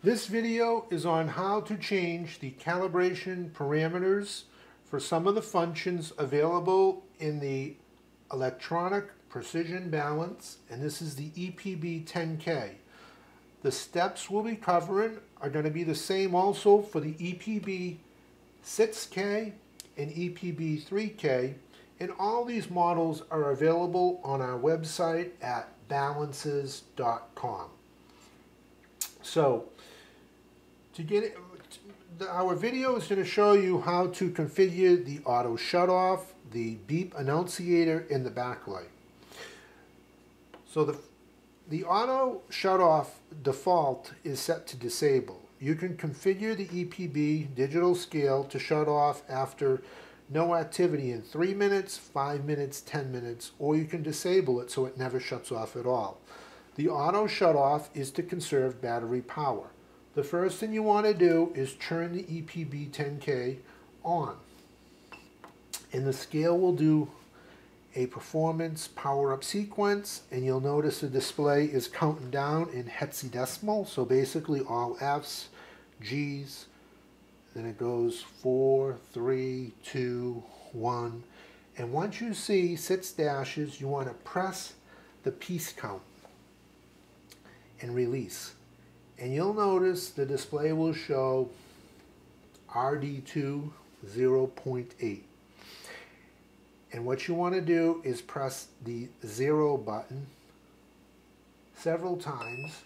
This video is on how to change the calibration parameters for some of the functions available in the electronic precision balance and this is the EPB 10K. The steps we'll be covering are going to be the same also for the EPB 6K and EPB 3K and all these models are available on our website at balances.com. So to get it, our video is going to show you how to configure the auto shutoff, the beep annunciator, and the backlight. So the, the auto shutoff default is set to disable. You can configure the EPB digital scale to shut off after no activity in 3 minutes, 5 minutes, 10 minutes, or you can disable it so it never shuts off at all. The auto shut off is to conserve battery power. The first thing you want to do is turn the EPB 10K on. And the scale will do a performance power up sequence and you'll notice the display is counting down in hexadecimal so basically all F's, G's, then it goes 4, 3, 2, 1 and once you see six dashes you want to press the piece count and release and you'll notice the display will show RD2 0.8 and what you want to do is press the zero button several times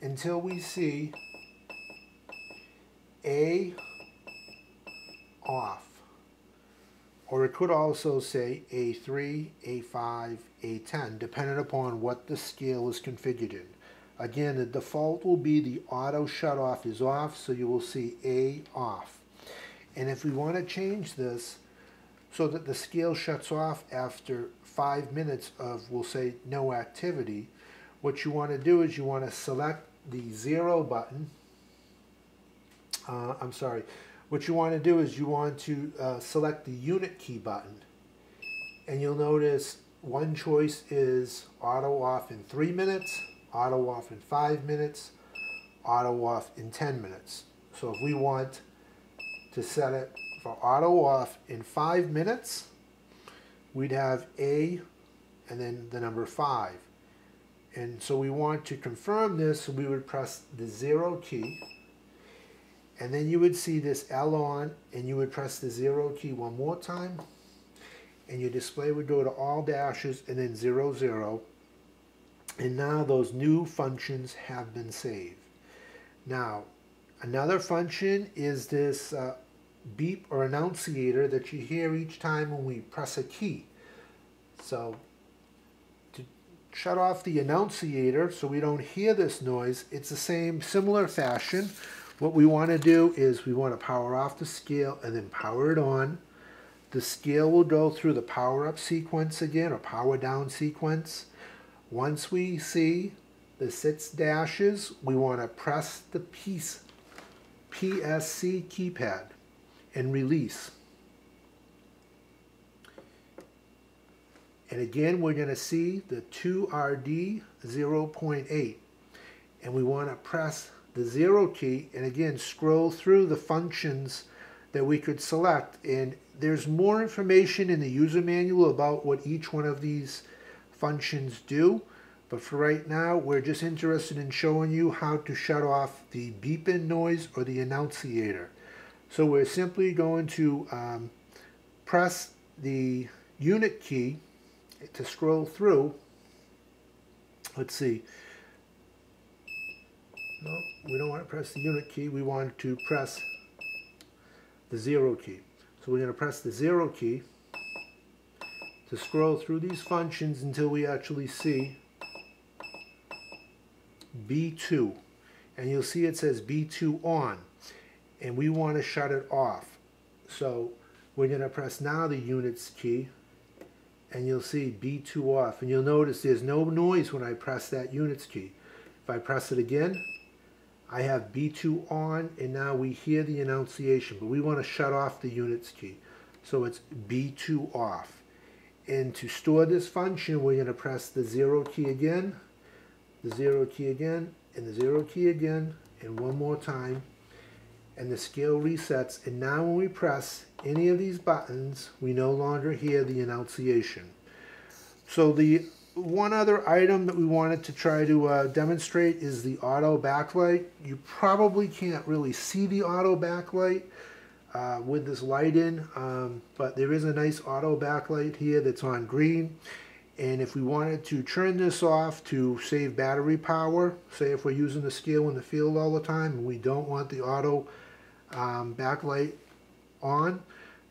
until we see A off or it could also say A3, A5, A10 depending upon what the scale is configured in. Again, the default will be the auto shut off is off, so you will see A off. And if we want to change this so that the scale shuts off after five minutes of, we'll say, no activity, what you want to do is you want to select the zero button. Uh, I'm sorry. What you want to do is you want to uh, select the unit key button. And you'll notice one choice is auto off in three minutes auto off in five minutes, auto off in 10 minutes. So if we want to set it for auto off in five minutes, we'd have A and then the number five. And so we want to confirm this, so we would press the zero key, and then you would see this L on, and you would press the zero key one more time, and your display would go to all dashes and then zero zero, and now those new functions have been saved. Now, another function is this uh, beep or annunciator that you hear each time when we press a key. So to shut off the annunciator so we don't hear this noise, it's the same similar fashion. What we want to do is we want to power off the scale and then power it on. The scale will go through the power up sequence again or power down sequence. Once we see the six dashes, we want to press the piece, PSC keypad and release. And again, we're going to see the 2RD 0.8. And we want to press the zero key and again scroll through the functions that we could select. And there's more information in the user manual about what each one of these functions do. But for right now, we're just interested in showing you how to shut off the beeping noise or the annunciator. So we're simply going to um, press the unit key to scroll through. Let's see. No, we don't want to press the unit key. We want to press the zero key. So we're going to press the zero key to scroll through these functions until we actually see B2 and you'll see it says B2 on and we want to shut it off. So we're going to press now the units key and you'll see B2 off. And you'll notice there's no noise when I press that units key. If I press it again I have B2 on and now we hear the annunciation but we want to shut off the units key. So it's B2 off and to store this function, we're going to press the zero key again, the zero key again, and the zero key again, and one more time, and the scale resets. And now when we press any of these buttons, we no longer hear the annunciation. So the one other item that we wanted to try to uh, demonstrate is the auto backlight. You probably can't really see the auto backlight uh, with this light in, um, but there is a nice auto backlight here that's on green. And if we wanted to turn this off to save battery power, say if we're using the scale in the field all the time and we don't want the auto um, backlight on,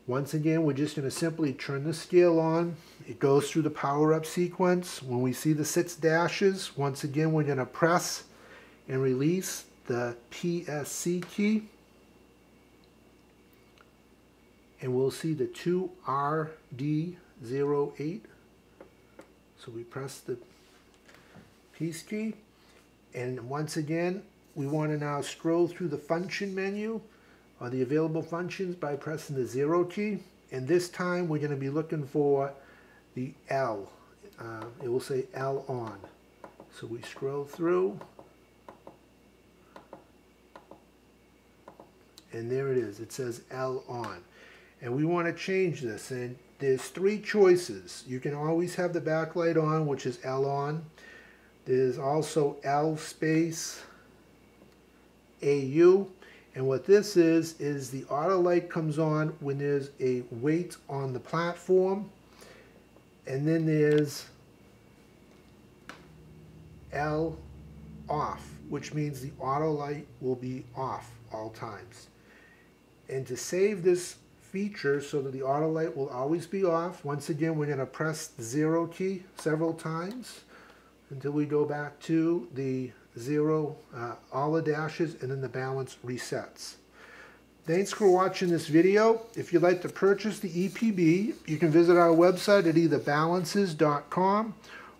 once again, we're just going to simply turn the scale on. It goes through the power up sequence. When we see the six dashes, once again, we're going to press and release the PSC key. And we'll see the 2RD08. So we press the piece key. And once again, we want to now scroll through the function menu on the available functions by pressing the zero key. And this time we're going to be looking for the L. Uh, it will say L on. So we scroll through. And there it is. It says L on. And we want to change this. And there's three choices. You can always have the backlight on, which is L on. There's also L space AU and what this is, is the auto light comes on when there's a weight on the platform. And then there's L off, which means the auto light will be off all times. And to save this feature so that the auto light will always be off, once again, we're going to press the zero key several times until we go back to the zero, uh, all the dashes, and then the balance resets. Thanks for watching this video. If you'd like to purchase the EPB, you can visit our website at either balances.com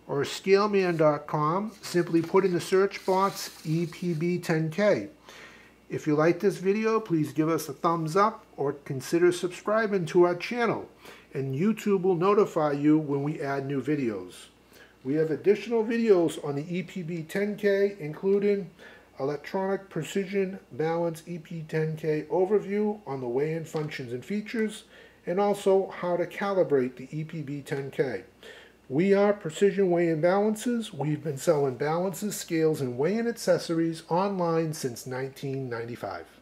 or scaleman.com. Simply put in the search box EPB10K. If you like this video, please give us a thumbs up or consider subscribing to our channel, and YouTube will notify you when we add new videos. We have additional videos on the EPB 10K, including Electronic Precision Balance EP10K overview on the weigh-in functions and features, and also how to calibrate the EPB 10K. We are Precision Weighing Balances. We've been selling balances, scales, and weigh-in accessories online since 1995.